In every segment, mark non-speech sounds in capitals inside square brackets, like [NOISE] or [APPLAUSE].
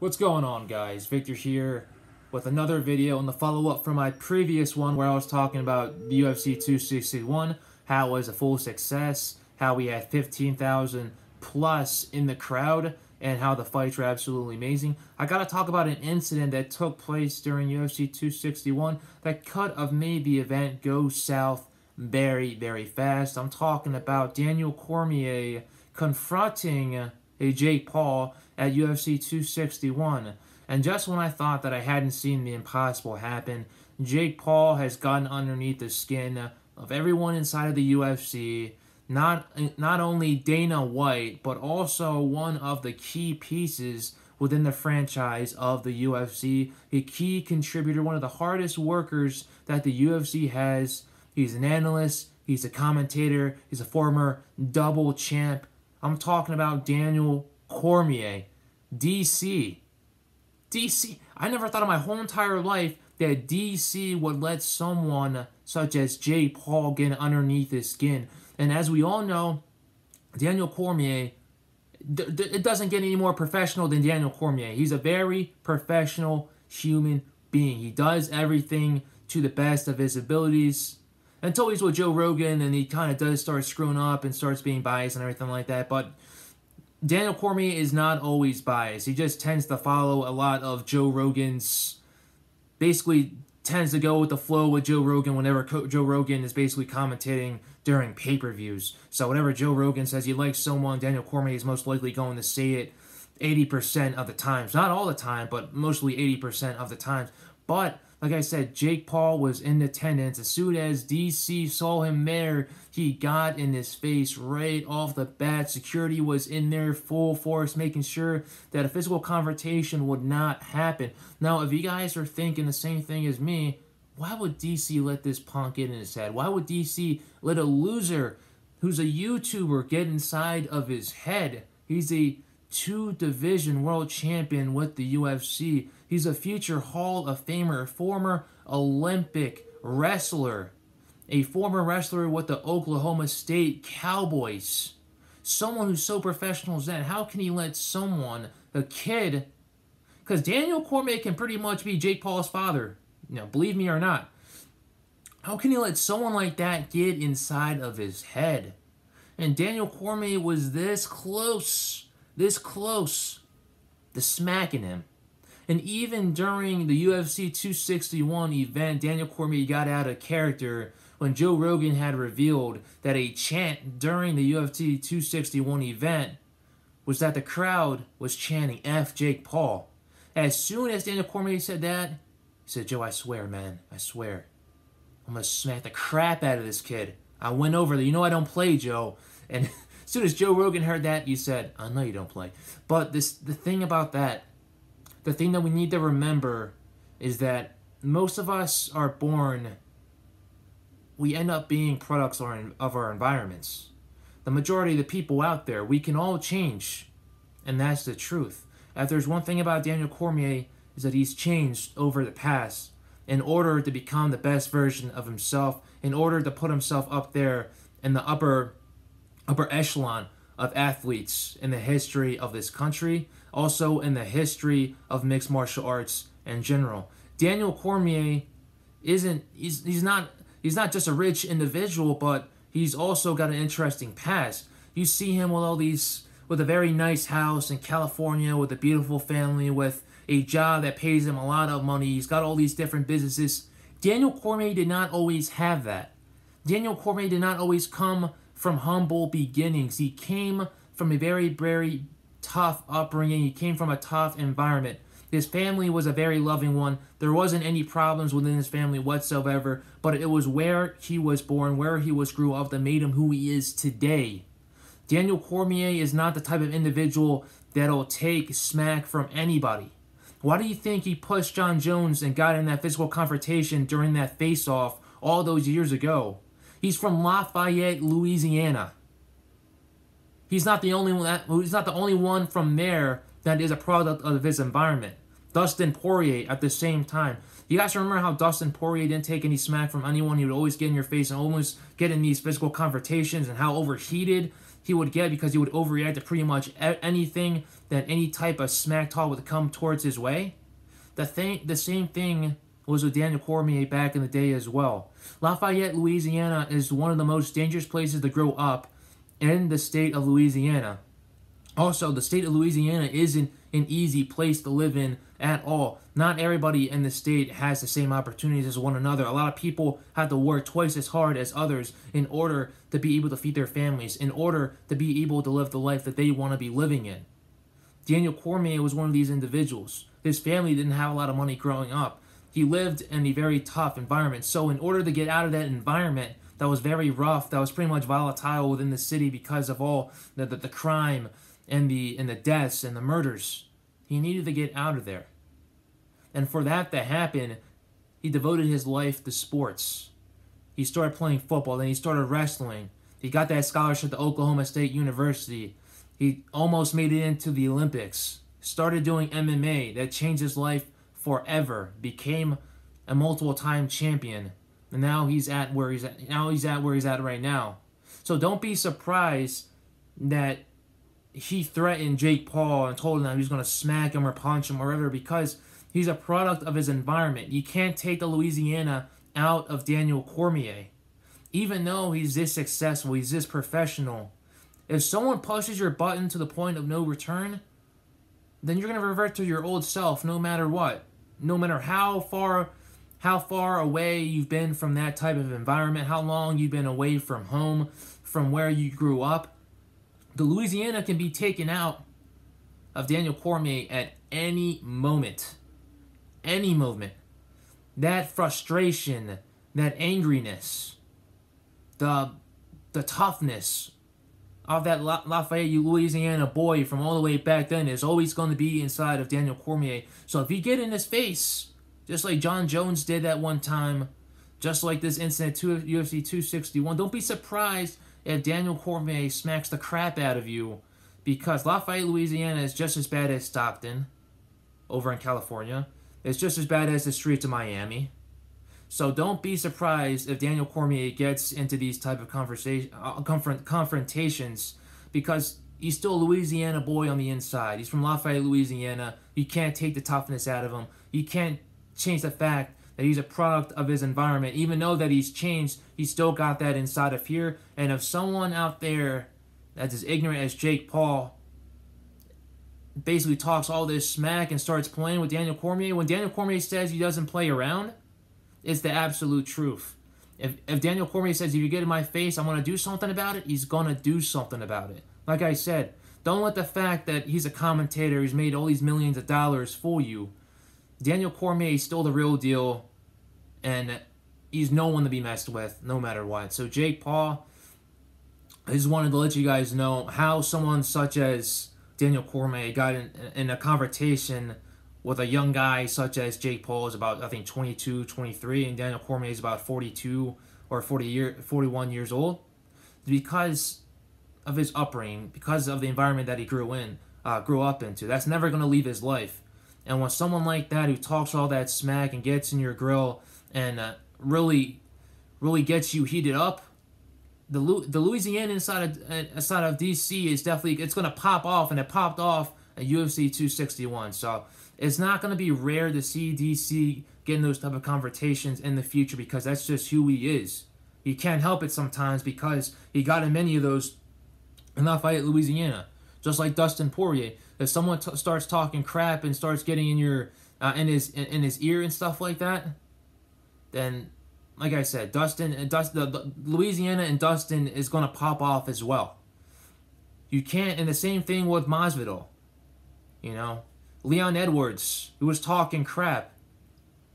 What's going on guys? Victor here with another video and the follow-up from my previous one where I was talking about the UFC 261, how it was a full success, how we had 15,000 plus in the crowd, and how the fights were absolutely amazing. I gotta talk about an incident that took place during UFC 261 that could have made the event go south very, very fast. I'm talking about Daniel Cormier confronting a Jake Paul at UFC 261. And just when I thought that I hadn't seen the impossible happen, Jake Paul has gotten underneath the skin of everyone inside of the UFC. Not not only Dana White, but also one of the key pieces within the franchise of the UFC, a key contributor, one of the hardest workers that the UFC has. He's an analyst, he's a commentator, he's a former double champ. I'm talking about Daniel Cormier, DC. DC. I never thought in my whole entire life that DC would let someone such as Jake Paul get underneath his skin. And as we all know, Daniel Cormier, it doesn't get any more professional than Daniel Cormier. He's a very professional human being. He does everything to the best of his abilities. Until he's with Joe Rogan and he kind of does start screwing up and starts being biased and everything like that. But Daniel Cormier is not always biased. He just tends to follow a lot of Joe Rogan's, basically tends to go with the flow with Joe Rogan whenever Co- Joe Rogan is basically commentating during pay-per-views. So whenever Joe Rogan says he likes someone, Daniel Cormier is most likely going to say it 80% of the times. Not all the time, but mostly 80% of the times. But like I said, Jake Paul was in attendance. As soon as DC saw him there, he got in his face right off the bat. Security was in there full force, making sure that a physical confrontation would not happen. Now, if you guys are thinking the same thing as me, why would DC let this punk get in his head? Why would DC let a loser who's a YouTuber get inside of his head? He's a two division world champion with the UFC. He's a future Hall of Famer, former Olympic wrestler, a former wrestler with the Oklahoma State Cowboys. Someone who's so professional as that, how can he let someone, a kid, because Daniel Cormier can pretty much be Jake Paul's father, you know, believe me or not. How can he let someone like that get inside of his head? And Daniel Cormier was this close this close to smacking him. And even during the UFC 261 event, Daniel Cormier got out of character when Joe Rogan had revealed that a chant during the UFC 261 event was that the crowd was chanting F Jake Paul. As soon as Daniel Cormier said that, he said, Joe, I swear, man, I swear. I'm gonna smack the crap out of this kid. I went over there. You know I don't play, Joe. And [LAUGHS] As soon as Joe Rogan heard that, you said, I know you don't play. But this the thing about that, the thing that we need to remember is that most of us are born, we end up being products of our environments. The majority of the people out there, we can all change. And that's the truth. If there's one thing about Daniel Cormier, is that he's changed over the past in order to become the best version of himself, in order to put himself up there in the upper upper echelon of athletes in the history of this country, also in the history of mixed martial arts in general. Daniel Cormier isn't he's, he's not he's not just a rich individual, but he's also got an interesting past. You see him with all these with a very nice house in California with a beautiful family with a job that pays him a lot of money. He's got all these different businesses. Daniel Cormier did not always have that. Daniel Cormier did not always come from humble beginnings. He came from a very, very tough upbringing. He came from a tough environment. His family was a very loving one. There wasn't any problems within his family whatsoever, but it was where he was born, where he was grew up that made him who he is today. Daniel Cormier is not the type of individual that'll take smack from anybody. Why do you think he pushed Jon Jones and got in that physical confrontation during that face-off all those years ago? He's from Lafayette, Louisiana. He's not the only one. he's not the only one from there that is a product of his environment. Dustin Poirier at the same time. You guys remember how Dustin Poirier didn't take any smack from anyone? He would always get in your face and almost get in these physical confrontations and how overheated he would get because he would overreact to pretty much anything that any type of smack talk would come towards his way. The thing, the same thing was with Daniel Cormier back in the day as well. Lafayette, Louisiana is one of the most dangerous places to grow up in the state of Louisiana. Also, the state of Louisiana isn't an easy place to live in at all. Not everybody in the state has the same opportunities as one another. A lot of people have to work twice as hard as others in order to be able to feed their families, in order to be able to live the life that they want to be living in. Daniel Cormier was one of these individuals. His family didn't have a lot of money growing up. He lived in a very tough environment. So, in order to get out of that environment that was very rough, that was pretty much volatile within the city because of all the, the, the crime and the, and the deaths and the murders, he needed to get out of there. And for that to happen, he devoted his life to sports. He started playing football, then he started wrestling. He got that scholarship to Oklahoma State University. He almost made it into the Olympics. Started doing MMA. That changed his life forever. Became a multiple time champion. And now he's at where he's at now he's at where he's at right now. So don't be surprised that he threatened Jake Paul and told him that gonna smack him or punch him or whatever because He's a product of his environment. You can't take the Louisiana out of Daniel Cormier. Even though he's this successful, he's this professional. If someone pushes your button to the point of no return, then you're going to revert to your old self no matter what. No matter how far how far away you've been from that type of environment, how long you've been away from home, from where you grew up. The Louisiana can be taken out of Daniel Cormier at any moment any moment. that frustration, that angriness, the the toughness of that La- Lafayette, Louisiana boy from all the way back then is always going to be inside of Daniel Cormier. So if you get in his face, just like Jon Jones did that one time, just like this incident to UFC 261, don't be surprised if Daniel Cormier smacks the crap out of you because Lafayette, Louisiana is just as bad as Stockton over in California. It's just as bad as the streets of Miami. So don't be surprised if Daniel Cormier gets into these type of conversation uh, confront, confrontations because he's still a Louisiana boy on the inside. He's from Lafayette, Louisiana. You can't take the toughness out of him. You can't change the fact that he's a product of his environment. Even though that he's changed, he's still got that inside of here. And if someone out there that's as ignorant as Jake Paul basically talks all this smack and starts playing with Daniel Cormier, when Daniel Cormier says he doesn't play around, it's the absolute truth. If, if Daniel Cormier says, if you get in my face, I'm going to do something about it, he's going to do something about it. Like I said, don't let the fact that he's a commentator, he's made all these millions of dollars fool you. Daniel Cormier is still the real deal, and he's no one to be messed with, no matter what. So Jake Paul, I just wanted to let you guys know how someone such as Daniel Cormier got in, in a confrontation with a young guy such as Jake Paul is about I think 22, 23, and Daniel Cormier is about 42 or 40 year 41 years old because of his upbringing, because of the environment that he grew in, uh, grew up into. That's never gonna leave his life. And when someone like that who talks all that smack and gets in your grill and uh, really, really gets you heated up, the the Louisiana inside of inside of DC is definitely it's gonna pop off, and it popped off at UFC 261. So it's not gonna be rare to see DC getting those type of confrontations in the future because that's just who he is. He can't help it sometimes because he got in many of those in Lafayette, Louisiana. Just like Dustin Poirier, if someone t- starts talking crap and starts getting in your uh, in his in, in his ear and stuff like that, then like I said, Dustin, uh, Dust, the, the Louisiana and Dustin is going to pop off as well. You can't, and the same thing with Masvidal. You know, Leon Edwards, who was talking crap,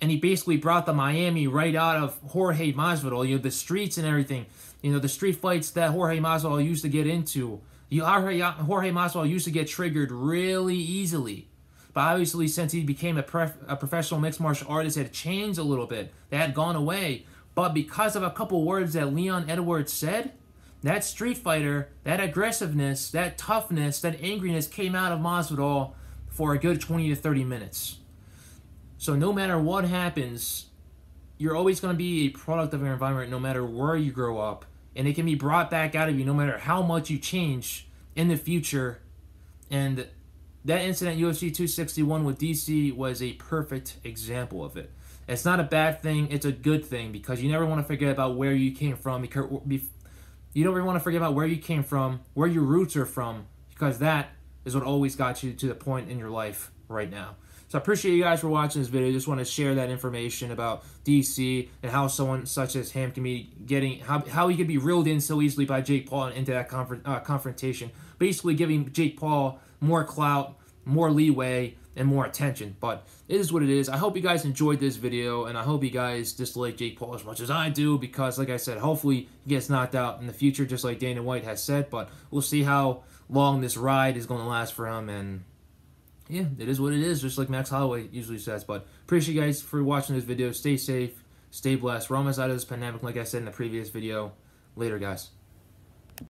and he basically brought the Miami right out of Jorge Masvidal. You know, the streets and everything. You know, the street fights that Jorge Masvidal used to get into. You Jorge, Jorge Masvidal used to get triggered really easily. But obviously, since he became a, pref- a professional mixed martial artist, had changed a little bit. They had gone away. But because of a couple words that Leon Edwards said, that street fighter, that aggressiveness, that toughness, that angriness came out of Masvidal for a good 20 to 30 minutes. So no matter what happens, you're always going to be a product of your environment no matter where you grow up. and it can be brought back out of you no matter how much you change in the future. And that incident UFC 261 with DC was a perfect example of it. It's not a bad thing, it's a good thing because you never want to forget about where you came from. You don't really want to forget about where you came from, where your roots are from, because that is what always got you to the point in your life right now. So I appreciate you guys for watching this video. Just want to share that information about DC and how someone such as him can be getting how, how he could be reeled in so easily by Jake Paul into that confront, uh, confrontation. Basically, giving Jake Paul more clout, more leeway, and more attention. But it is what it is. I hope you guys enjoyed this video, and I hope you guys dislike Jake Paul as much as I do, because like I said, hopefully he gets knocked out in the future, just like Dana White has said. But we'll see how long this ride is going to last for him, and yeah, it is what it is, just like Max Holloway usually says. But appreciate you guys for watching this video. Stay safe, stay blessed. We're almost out of this pandemic, like I said in the previous video. Later, guys.